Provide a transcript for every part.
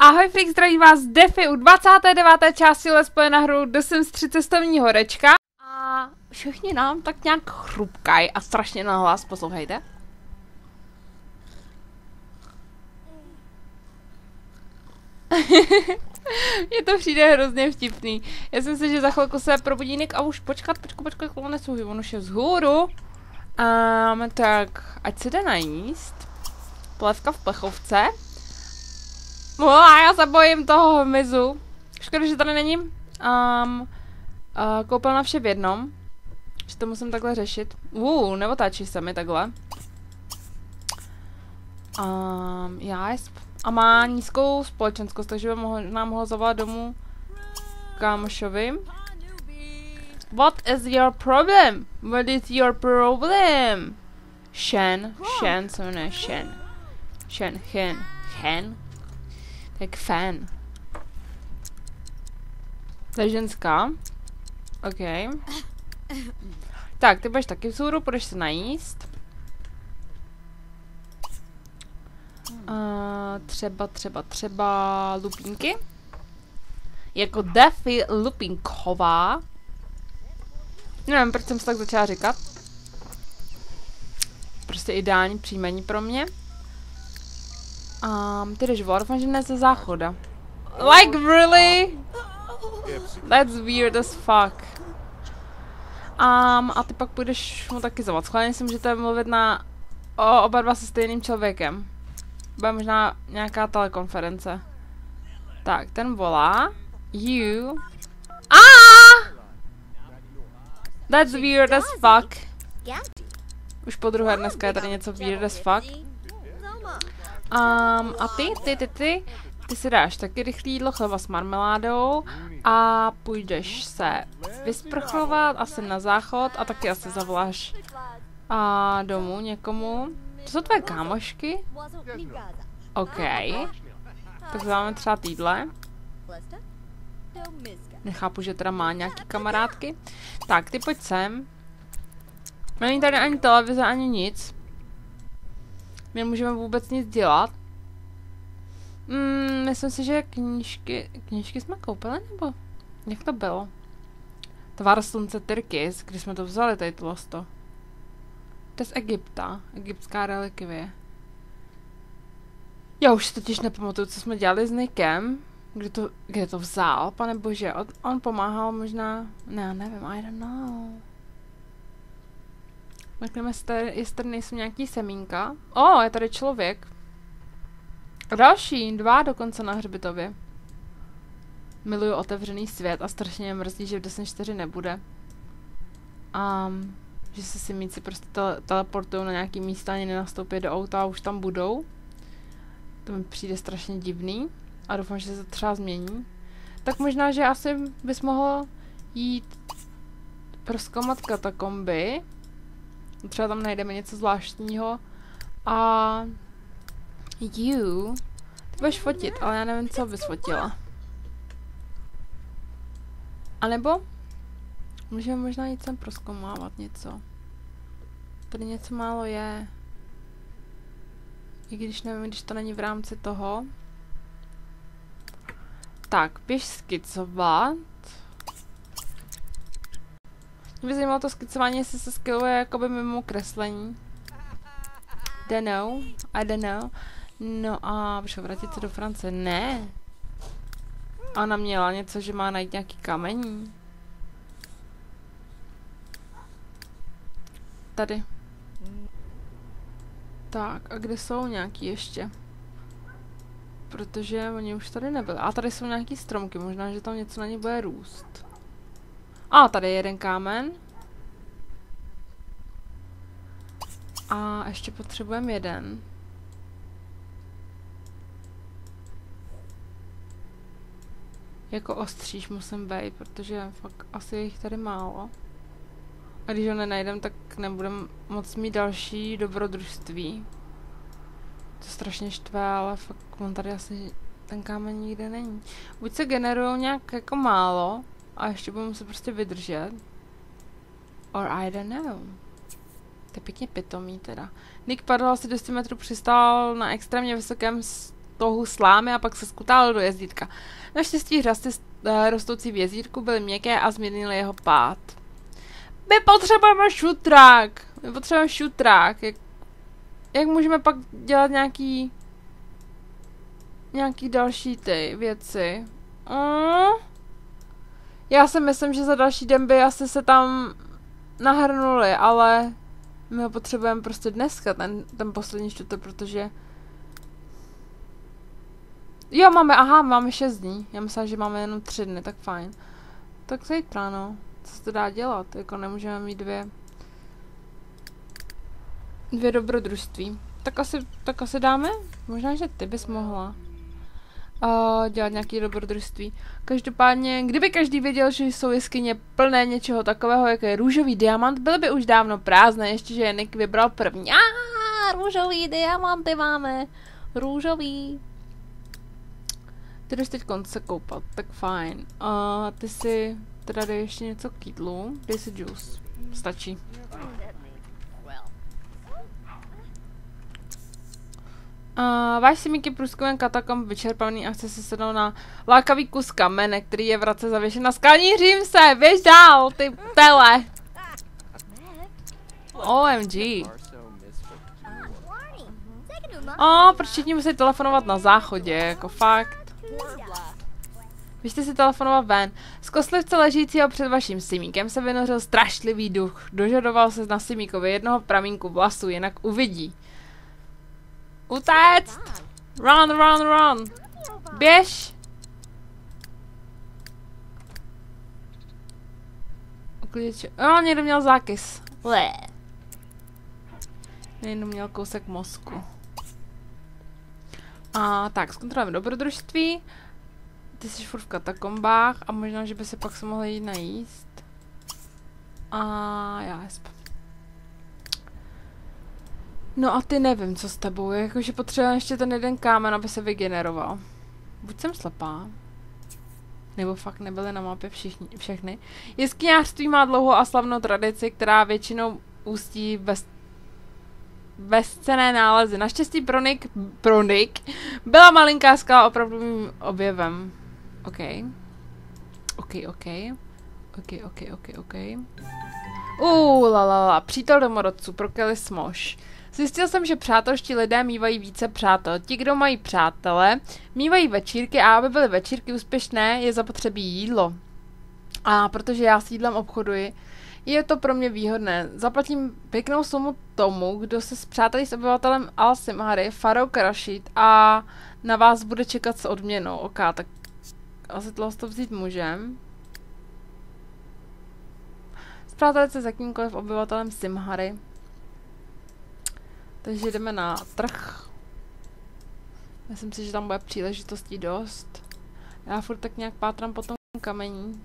Ahoj Flix, zdraví vás Defy u 29. části Let's Play na hru The Sims 3 cestovní horečka. A všichni nám tak nějak chrupkaj a strašně nahlas, poslouchejte. Mně to přijde hrozně vtipný. Já si, že za chvilku se probudí Nick a už počkat, počkat, počkat, chvilku nesouhy, on už je vzhůru. Um, tak, ať se jde najíst. Plevka v plechovce. No, já se bojím toho hmyzu. Škoda, že tady není. Um, uh, koupil na vše v jednom. Že to musím takhle řešit. Uh, neotáčí se mi takhle. Um, já a má nízkou společenskost, takže by mohl, nám mohl zavolat domů kámošovi. What is your problem? What is your problem? Shen, Shen se jmenuje Shen. Shen, Hen, Hen. Tak fan. To je ženská. OK. Tak, ty budeš taky vzhůru, půjdeš se najíst. Uh, třeba, třeba, třeba lupínky. Jako Defy Lupinková. Nevím, proč jsem se tak začala říkat. Prostě ideální příjmení pro mě. Um, ty jdeš vor, že ne ze záchoda. Like, really? That's weird as fuck. Um, a ty pak půjdeš mu taky zavolat. Schválně si můžete mluvit na o, oba dva se stejným člověkem. Bude možná nějaká telekonference. Tak, ten volá. You. Ah! That's weird as fuck. Už po druhé dneska je tady něco weird as fuck. Um, a ty, ty, ty, ty, ty si dáš taky rychlý jídlo, chleba s marmeládou a půjdeš se vysprchovat asi na záchod a taky asi zavoláš a domů někomu. To jsou tvoje kámošky? OK. Tak máme třeba týdle. Nechápu, že teda má nějaký kamarádky. Tak, ty pojď sem. Není tady ani televize, ani nic. Nemůžeme vůbec nic dělat. Mm, myslím si, že knížky, knížky jsme koupili, nebo jak to bylo? Tvar slunce Tyrkis, když jsme to vzali, tady to To je z Egypta, egyptská relikvie. Já už si totiž nepamatuju, co jsme dělali s Nikem. Kde to, kde to vzal, pane bože? On, on pomáhal možná... Ne, nevím, I don't know. Mrkneme, jestli tady nejsou nějaký semínka. O, oh, je tady člověk. Další, dva dokonce na hřbitově. Miluju otevřený svět a strašně mě mrzí, že v Destiny 4 nebude. A um, že se simíci prostě tele teleportují na nějaký místa, ani nenastoupí do auta a už tam budou. To mi přijde strašně divný a doufám, že se to třeba změní. Tak možná, že asi bys mohl jít proskoumat katakomby Třeba tam najdeme něco zvláštního. A you, ty budeš fotit, ale já nevím, co bys fotila. A nebo můžeme možná jít sem proskoumávat něco. Tady něco málo je. I když nevím, když to není v rámci toho. Tak, běž skicovat. Mě by zajímalo to skicování, jestli se skilluje jakoby mimo kreslení. Don't know. I don't know. No a vyšel vrátit se do France. Ne. Ona měla něco, že má najít nějaký kamení. Tady. Tak, a kde jsou nějaký ještě? Protože oni už tady nebyli. A tady jsou nějaký stromky, možná, že tam něco na ně bude růst. A tady je jeden kámen. A ještě potřebujeme jeden. Jako ostříž musím být, protože fakt asi jich tady málo. A když ho nenajdem, tak nebudem moc mít další dobrodružství. To strašně štve, ale fakt on tady asi ten kámen nikde není. Buď se generují nějak jako málo, a ještě budu muset prostě vydržet. Or I don't know. To je pěkně pitomý teda. Nick padl asi 200 metrů, přistál na extrémně vysokém tohu slámy a pak se skutál do jezdítka. Naštěstí řasty uh, rostoucí v jezdítku byly měkké a zmírnily jeho pád. My potřebujeme šutrák! My potřebujeme šutrák. Jak, jak můžeme pak dělat nějaký nějaký další ty věci? Mm? Já si myslím, že za další den by asi se tam nahrnuli, ale my ho potřebujeme prostě dneska, ten, ten poslední čtvrtek, protože... Jo, máme, aha, máme 6 dní. Já myslím, že máme jenom 3 dny, tak fajn. Tak zítra, no. Co se to dá dělat? Jako nemůžeme mít dvě... Dvě dobrodružství. Tak asi, tak asi dáme? Možná, že ty bys mohla uh, dělat nějaké dobrodružství. Každopádně, kdyby každý věděl, že jsou jeskyně plné něčeho takového, jako je růžový diamant, byly by už dávno prázdné, ještě že Nick vybral první. A růžový diamanty máme. Růžový. Ty jdeš teď se koupat, tak fajn. Uh, ty si teda dej ještě něco k jídlu. Dej si juice. Stačí. Uh, váš simík je průzkumem katakomb vyčerpaný a chce se sednout na lákavý kus kamene, který je v race zavěšen na skalní římse. Běž dál, ty tele. OMG. O, oh, proč všichni musí telefonovat na záchodě, jako fakt. Běžte si telefonovat ven. Z kostlivce ležícího před vaším simíkem se vynořil strašlivý duch. Dožadoval se na simíkovi jednoho pramínku vlasu, jinak uvidí. Utéct! Run, run, run! Běž! Uklidit oh, někdo měl zákys. Le. Někdo měl kousek mozku. A tak, zkontrolujeme dobrodružství. Ty jsi furt v katakombách a možná, že by se pak se mohli jít najíst. A já jesp. No a ty nevím, co s tebou. Jakože potřebujeme ještě ten jeden kámen, aby se vygeneroval. Buď jsem slepá. Nebo fakt nebyly na mapě všichni, všechny. Jeskyňářství má dlouhou a slavnou tradici, která většinou ústí bez bezcené nálezy. Naštěstí pro Nick, pro Nick byla malinká skala opravdovým objevem. OK. OK, OK. OK, OK, OK, OK. Uh, la, la, la. Přítel domorodců, pro Kelly Smosh. Zjistil jsem, že přátelští lidé mývají více přátel. Ti, kdo mají přátele, mývají večírky a aby byly večírky úspěšné, je zapotřebí jídlo. A protože já s jídlem obchoduji, je to pro mě výhodné. Zaplatím pěknou sumu tomu, kdo se zpřátelí s obyvatelem Al Simhary, Farouk Rashid a na vás bude čekat s odměnou. Ok, tak asi tohle to vzít můžem. Zpřátelit se s jakýmkoliv obyvatelem Simhary. Takže jdeme na trh. Myslím si, že tam bude příležitostí dost. Já furt tak nějak pátrám po tom kamení.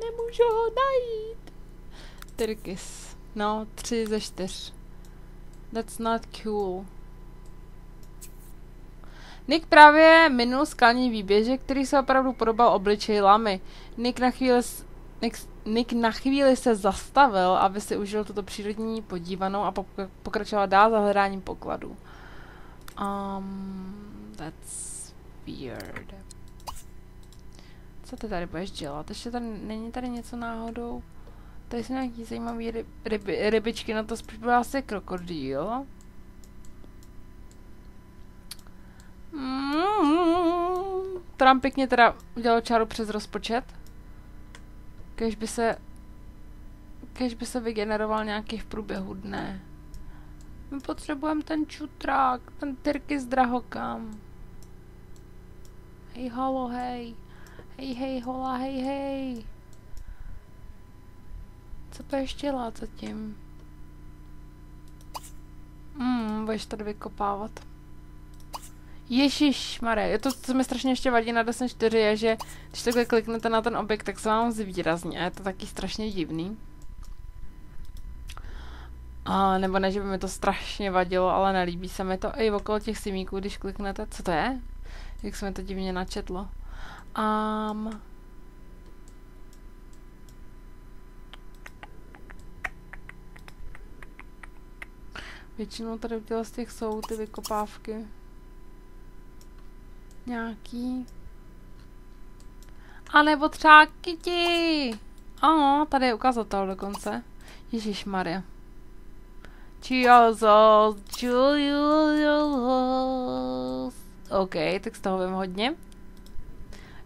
Nemůžu ho najít. Tyrkis. No, tři ze čtyř. That's not cool. Nick právě minul skalní výběžek, který se opravdu podobal obličeji lamy. Nick na chvíli, Nick Nick na chvíli se zastavil, aby si užil tuto přírodní podívanou a pokračoval dál za hledáním pokladů. Um, that's weird. Co ty tady budeš dělat? Ještě tady není tady něco náhodou? Tady jsou nějaký zajímavý ryb, ryb, rybičky, no to spíš byl asi krokodýl. Mm, Trump pěkně teda udělal čáru přes rozpočet. Kež by se... Kež by se vygeneroval nějaký v průběhu dne. My potřebujeme ten čutrák, ten tyrky s drahokam. Hej, halo, hej. Hej, hej, hola, hej, hej. Co to ještě dělat zatím? Hmm, budeš tady vykopávat. Ježíš Mare, to, co mi strašně ještě vadí na Destiny 4, je, že když takhle kliknete na ten objekt, tak se vám zvýrazní a je to taky strašně divný. A nebo ne, že by mi to strašně vadilo, ale nelíbí se mi to i okolo těch simíků, když kliknete. Co to je? Jak se mi to divně načetlo. Um, Většinou tady udělal z těch jsou ty vykopávky. Nějaký. A nebo třeba Kitty. Ano, tady je ukazatel dokonce. Ježíš Maria. OK, tak z toho vím hodně.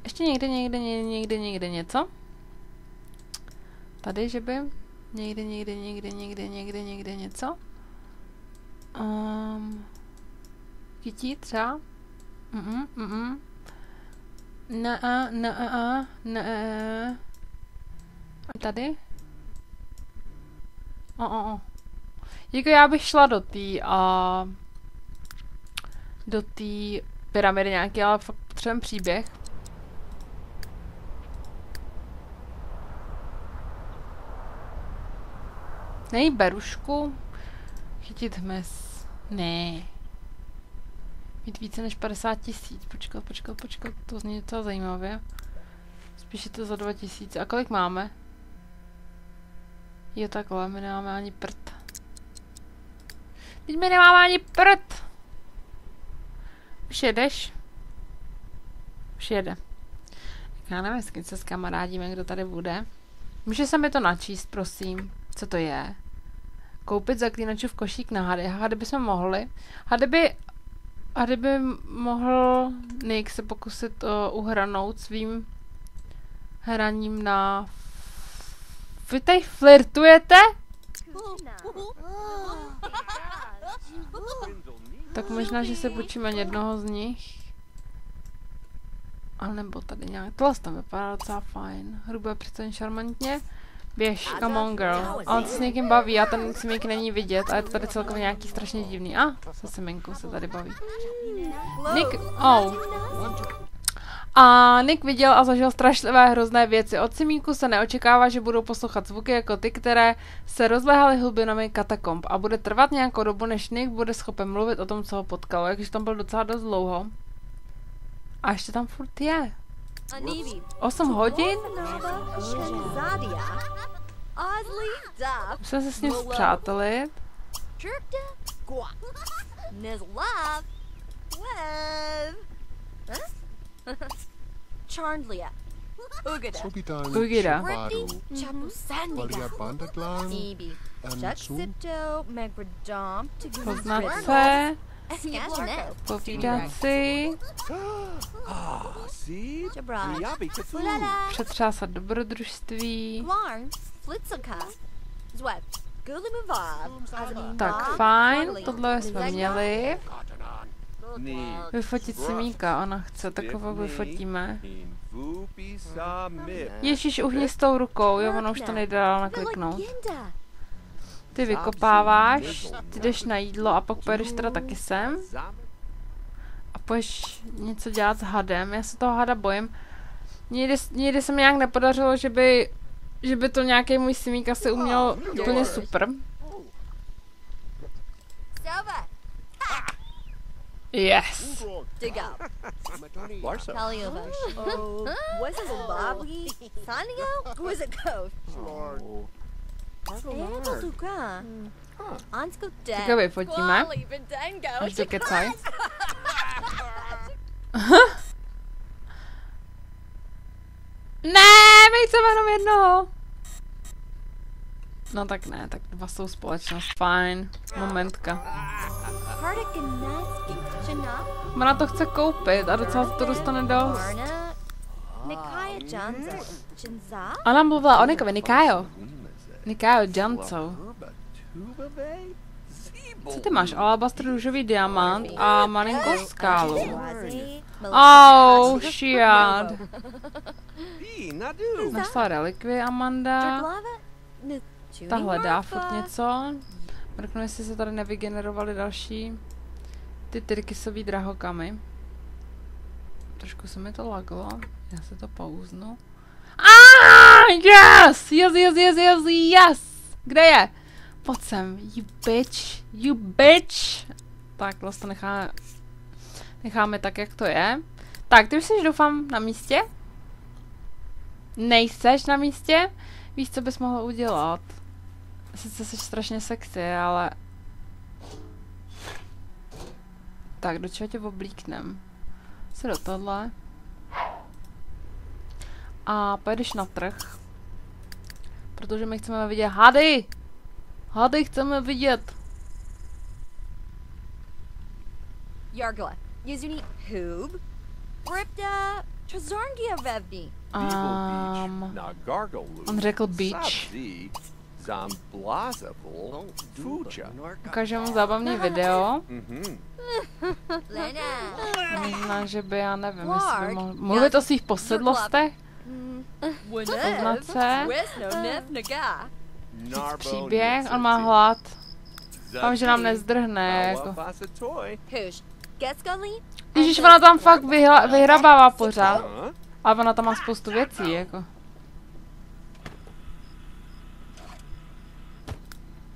Ještě někde, někde, někde, někde, něco? Tady, že by? Někde, někde, někde, někde, někde, někde něco? Um, Kitty třeba? Mhm, mhm. Ne, a, ne, a, ne. Tady? O, o, o. Jako já bych šla do té a do té pyramidy nějaký, ale fakt potřebujeme příběh. Nej, berušku. Chytit hmyz. Ne. Mít více než 50 tisíc. Počkat, počkat, počkat. To zní docela zajímavě. Spíš je to za 2 tisíce. A kolik máme? Je takhle, my nemáme ani prd. Teď my nemáme ani prd. Už jedeš? Už jede. Já nevím, s kým se s kamarádíme, kdo tady bude. Může se mi to načíst, prosím. Co to je? Koupit zaklínačů v košík na hady. Hady bychom mohli. Hady by... Hady by mohl Nick se pokusit uh, uhranout svým hraním na... Vy tady flirtujete? Tak možná, že se počíme jednoho z nich. A nebo tady nějak... Tohle tam vypadá docela fajn. Hrubé přece šarmantně. Běž, come on girl. A on se s někým baví a ten smík není vidět a je to tady celkově nějaký strašně divný. A, ah, se seminku se tady baví. Nick, oh. A Nick viděl a zažil strašlivé hrozné věci. Od Simíku se neočekává, že budou poslouchat zvuky jako ty, které se rozlehaly hlubinami katakomb a bude trvat nějakou dobu, než Nick bude schopen mluvit o tom, co ho potkalo, jakže tam byl docela dost dlouho. A ještě tam furt je. 8 hodin? Musím se s ním zpřátelit. Charndlia. Ugada. Ugida. Jacksipto, Megradom, Poznat se, povídat si, přetřásat dobrodružství. Tak, fajn, tohle jsme měli. Vyfotit semíka, ona chce, takovou vyfotíme. Ježíš, uhni s tou rukou, jo, ono už to nejde dál nakliknout. Ty vykopáváš, ty jdeš na jídlo a pak pojedeš teda taky sem. A půjdeš něco dělat s hadem, já se toho hada bojím. Nikdy, nikdy se mi nějak nepodařilo, že by, že by to nějaký můj simík asi uměl úplně super. Yes. Dig up. Calliope. Oh, was it Lobby? Sanio? Was it Cove? Dead. vyfotíme. Až dokecaj. ne, my chceme jenom jednoho. No tak ne, tak dva jsou společnost, fajn. Momentka. Ona to chce koupit a docela to dostane dost. Ona mluvila o Nikovi, Nikajo. Nikajo Janco. Co ty máš? Alabastr, růžový diamant a malinkou skálu. Oh, shiad. Našla relikvy Amanda. Ta hledá furt něco. Mrknu, jestli se tady nevygenerovaly další ty tyrkysový drahokamy. Trošku se mi to laglo. Já se to pouznu. Ah, yes! Yes, yes, yes, yes, yes! Kde je? Pojď sem, you bitch, you bitch! Tak, vlastně to necháme, necháme tak, jak to je. Tak, ty už jsi doufám na místě? Nejseš na místě? Víš, co bys mohl udělat? Sice jsi strašně sexy, ale... Tak, do čeho tě oblíknem? se do tohle. A pojedeš na trh. Protože my chceme vidět hady! Hady chceme vidět! Yargla, Yuzuni Hoob, Ripta, Trazarngia Vevni. Um, on řekl beach. Ukážu mu zábavný video. Možná, že by, já nevím, jestli by mohl mluvit o svých posedlostech. Poznat se. Říct příběh, on má hlad. Doufám, že nám nezdrhne, jako. Ježíš, ona tam fakt vyhla, vyhrabává pořád. Ale ona tam má spoustu věcí, jako.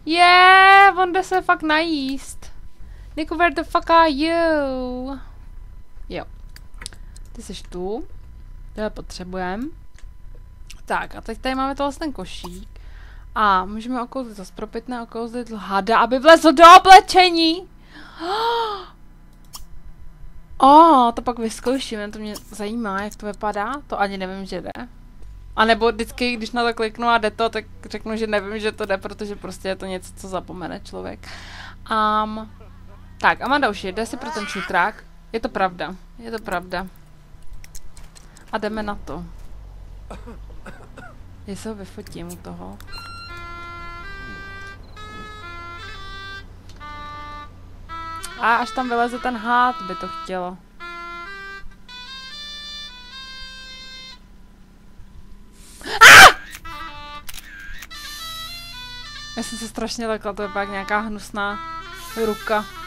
Je, yeah, on jde se fakt najíst. Nico, where the fuck are you? Jo. Ty jsi tu. To potřebujem. Tak, a teď tady máme tohle ten košík. A můžeme okouzlit zase propitné, okouzlit hada, aby vlezl do oblečení. O, oh, to pak vyzkoušíme, to mě zajímá, jak to vypadá. To ani nevím, že jde. A nebo vždycky, když na to kliknu a jde to, tak řeknu, že nevím, že to jde, protože prostě je to něco, co zapomene člověk. Um, tak, Amanda už jde si pro ten čutrák. Je to pravda, je to pravda. A jdeme na to. Jestli ho vyfotím u toho. A až tam vyleze ten hád, by to chtělo. Ah! Já jsem se strašně lekla, to je pak nějaká hnusná ruka.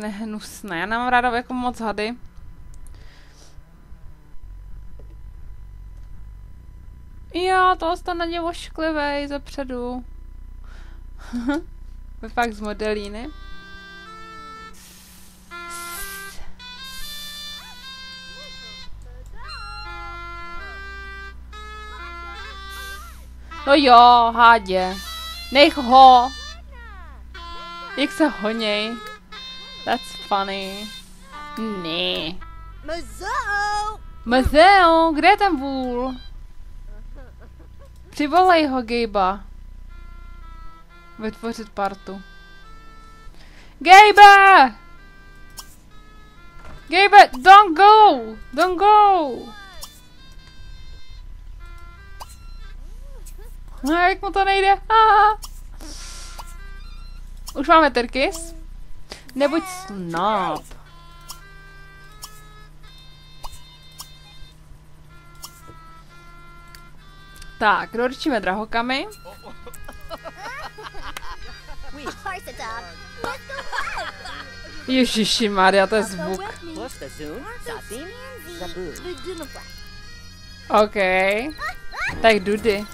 Ten je hnusný. Já nemám ráda jako moc hady. Jo, to na ně ošklivej zepředu. Vy fakt z modelíny. No jo, hádě. Nech ho. Jak se honěj. That's funny. Ne. Muzeo. Muzeo, kde je ten vůl? Přivolej ho, Gejba. Vytvořit partu. Gejbe! Gejbe, don't go! Don't go! No, jak mu to nejde? Ah. Už máme terkys? Nebuď snob. Tak, dorčíme drahokamy. Ježiši Maria, to je zvuk. OK. Tak Dudy.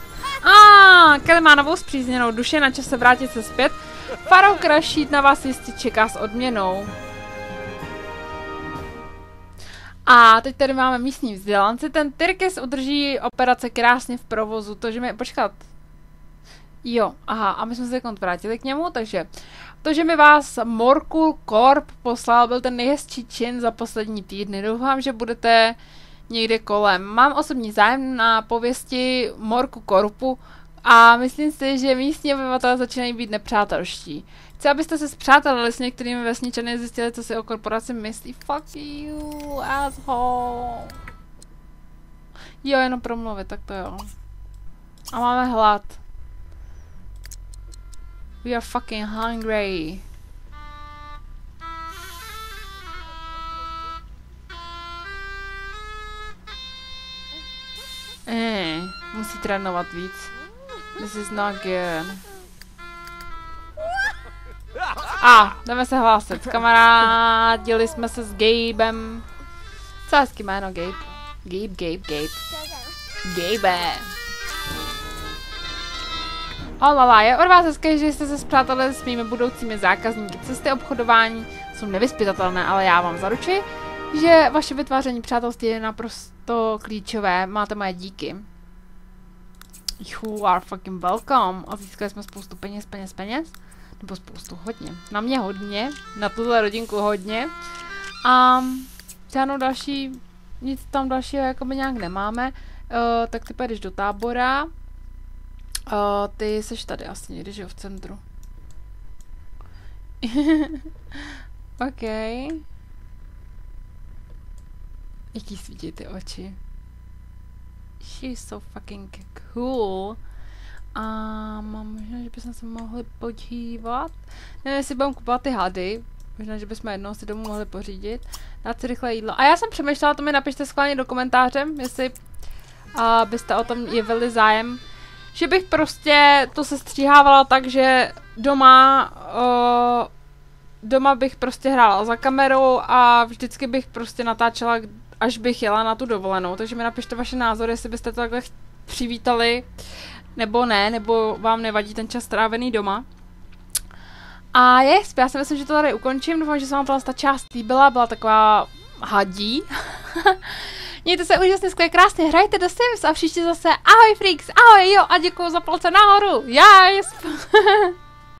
A, ah, Kelly má novou zpřízněnou duši, na čas se vrátit se zpět. Farou Krašít na vás jistě čeká s odměnou. A teď tady máme místní vzdělance. Ten Tyrkis udrží operace krásně v provozu, to, že mi... Počkat. Jo, aha, a my jsme se vrátili k němu, takže to, že mi vás Morkul Corp poslal, byl ten nejhezčí čin za poslední týdny. Doufám, že budete někde kolem. Mám osobní zájem na pověsti Morku Corpu a myslím si, že místní obyvatelé začínají být nepřátelští. Chci, abyste se zpřátelili s některými vesničany, zjistili, co si o korporaci myslí. Fuck you, asshole. Jo, jenom promluvit, tak to jo. A máme hlad. We are fucking hungry. Eh, musí trénovat víc. This is not good. A, jdeme se hlásit. Kamarádili jsme se s Gabem. Co hezký jméno, Gabe? Gabe, Gabe, Gabe. Gabe. Olala, je od vás hezké, že jste se zpřátelili s mými budoucími zákazníky. Cesty obchodování jsou nevyspytatelné, ale já vám zaručuji, že vaše vytváření přátelství je naprosto klíčové. Máte moje díky. You are fucking welcome. A získali jsme spoustu peněz, peněz, peněz. Nebo spoustu, hodně. Na mě hodně, na tuhle rodinku hodně. A žádnou další, nic tam dalšího jakoby nějak nemáme. Uh, tak ty půjdeš do tábora. Uh, ty seš tady asi někdy, že jo, v centru. OK. Jaký svítí ty oči. She's so fucking cool. A mám možná, že bychom se mohli podívat. Nevím, jestli budeme kupovat ty hady. Možná, že bychom jednou si domů mohli pořídit. Dát si rychle jídlo. A já jsem přemýšlela, to mi napište schválně do komentáře, jestli uh, byste o tom jevili zájem. Že bych prostě to se stříhávala tak, že doma uh, doma bych prostě hrála za kamerou a vždycky bych prostě natáčela, až bych jela na tu dovolenou. Takže mi napište vaše názory, jestli byste to takhle přivítali, nebo ne, nebo vám nevadí ten čas strávený doma. A je, já si myslím, že to tady ukončím. Doufám, že se vám ta část líbila, byla taková hadí. Mějte se úžasně skvěle krásně, hrajte do Sims a příště zase ahoj freaks, ahoj jo a děkuji za palce nahoru, yes!